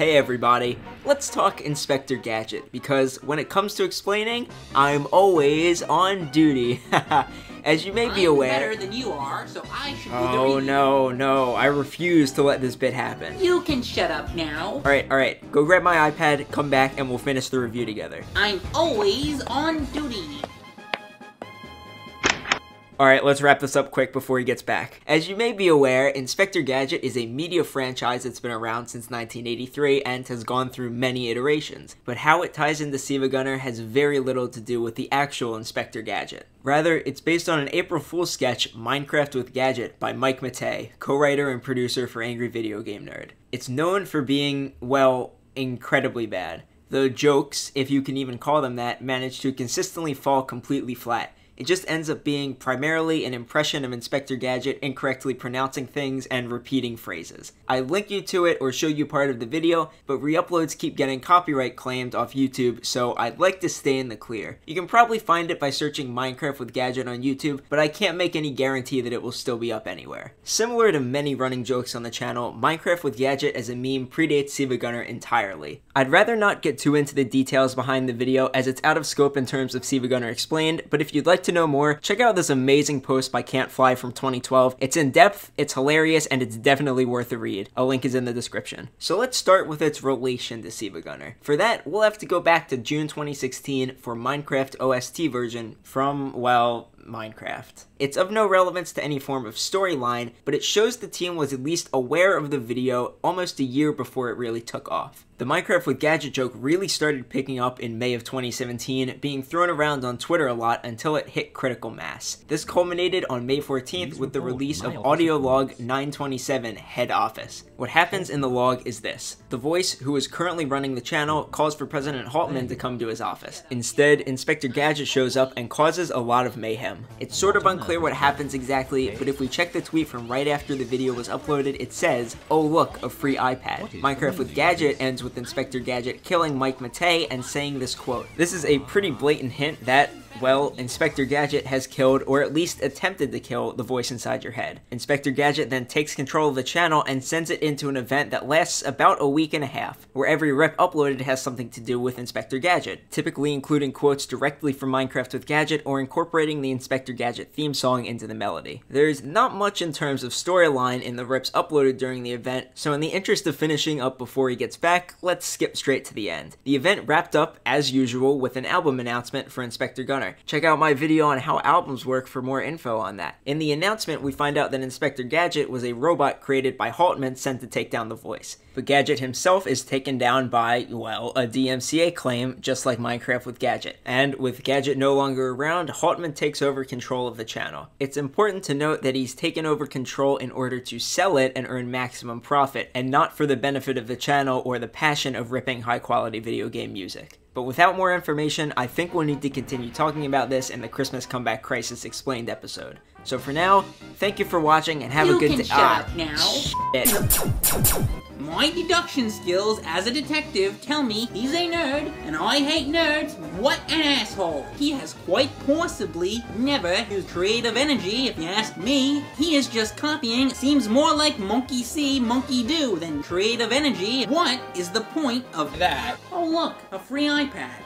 Hey everybody, let's talk Inspector Gadget, because when it comes to explaining, I'm always on duty. As you may be I'm aware... better than you are, so I should Oh no, no, I refuse to let this bit happen. You can shut up now. Alright, alright, go grab my iPad, come back, and we'll finish the review together. I'm always on duty. Alright, let's wrap this up quick before he gets back. As you may be aware, Inspector Gadget is a media franchise that's been around since 1983 and has gone through many iterations, but how it ties into SiIvaGunner has very little to do with the actual Inspector Gadget. Rather, it's based on an April Fool's sketch, Minecraft with Gadget, by Mike Matei, co-writer and producer for Angry Video Game Nerd. It's known for being, well, incredibly bad. The jokes, if you can even call them that, manage to consistently fall completely flat. It just ends up being primarily an impression of Inspector Gadget incorrectly pronouncing things and repeating phrases. I link you to it or show you part of the video, but re-uploads keep getting copyright claimed off YouTube, so I'd like to stay in the clear. You can probably find it by searching Minecraft with Gadget on YouTube, but I can't make any guarantee that it will still be up anywhere. Similar to many running jokes on the channel, Minecraft with Gadget as a meme predates SiIvaGunner entirely. I'd rather not get too into the details behind the video as it's out of scope in terms of SiIvaGunner explained, but if you'd like to know more, check out this amazing post by Cantfly from 2012. It's in depth, it's hilarious, and it's definitely worth a read. A link is in the description. So let's start with its relation to SiIvaGunner. For that, we'll have to go back to June 2016 for Minecraft OST version from, well, Minecraft. It's of no relevance to any form of storyline, but it shows the team was at least aware of the video almost a year before it really took off. The Minecraft with Gadget joke really started picking up in May of 2017, being thrown around on Twitter a lot until it hit critical mass. This culminated on May 14th with the release of Audio Log 927 Head Office. What happens in the log is this. The voice, who is currently running the channel, calls for President Haltman to come to his office. Instead, Inspector Gadget shows up and causes a lot of mayhem. It's sort of unclear what happens exactly, but if we check the tweet from right after the video was uploaded, it says, oh look, a free iPad. Minecraft with Gadget ends with Inspector Gadget killing Mike Matei and saying this quote. This is a pretty blatant hint that well, Inspector Gadget has killed, or at least attempted to kill, the voice inside your head. Inspector Gadget then takes control of the channel and sends it into an event that lasts about a week and a half, where every rep uploaded has something to do with Inspector Gadget, typically including quotes directly from Minecraft with Gadget or incorporating the Inspector Gadget theme song into the melody. There's not much in terms of storyline in the rips uploaded during the event, so in the interest of finishing up before he gets back, let's skip straight to the end. The event wrapped up, as usual, with an album announcement for Inspector Gunner. Check out my video on how albums work for more info on that. In the announcement, we find out that Inspector Gadget was a robot created by Haltman sent to take down the voice. But Gadget himself is taken down by, well, a DMCA claim, just like Minecraft with Gadget. And with Gadget no longer around, Haltman takes over control of the channel. It's important to note that he's taken over control in order to sell it and earn maximum profit, and not for the benefit of the channel or the passion of ripping high quality video game music. But without more information, I think we'll need to continue talking about this in the Christmas Comeback Crisis Explained episode. So for now, thank you for watching and have you a good day. Ah, now. shit. My deduction skills as a detective tell me he's a nerd, and I hate nerds. What an asshole! He has quite possibly never used creative energy, if you ask me. He is just copying. Seems more like monkey see, monkey do than creative energy. What is the point of that? Oh look, a free iPad.